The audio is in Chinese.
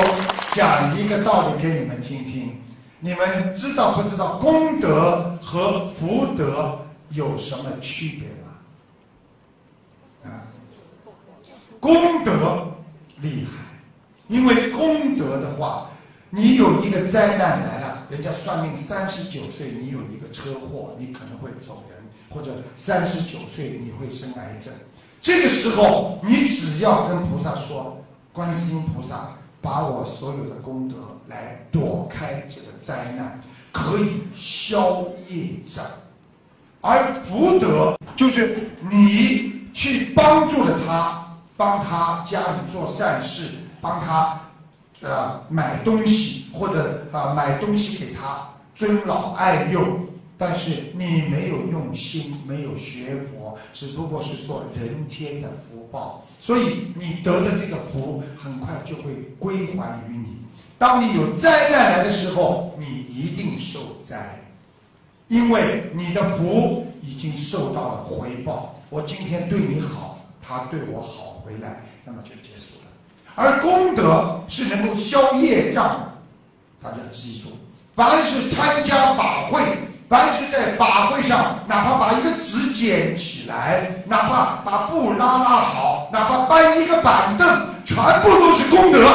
我讲一个道理给你们听听，你们知道不知道功德和福德有什么区别吗？啊，功德厉害，因为功德的话，你有一个灾难来了，人家算命三十九岁你有一个车祸，你可能会走人，或者三十九岁你会生癌症。这个时候，你只要跟菩萨说：“观世音菩萨，把我所有的功德来躲开这个灾难，可以消业障。”而福德就是你去帮助了他，帮他家里做善事，帮他呃买东西或者啊买东西给他，尊老爱幼。但是你没有用心，没有学佛，只不过是做人间的福报，所以你得的这个福很快就会归还于你。当你有灾难来的时候，你一定受灾，因为你的福已经受到了回报。我今天对你好，他对我好回来，那么就结束了。而功德是能够消业障的，大家记住，凡是参加法会。凡是在法会上，哪怕把一个纸捡起来，哪怕把布拉拉好，哪怕搬一个板凳，全部都是功德。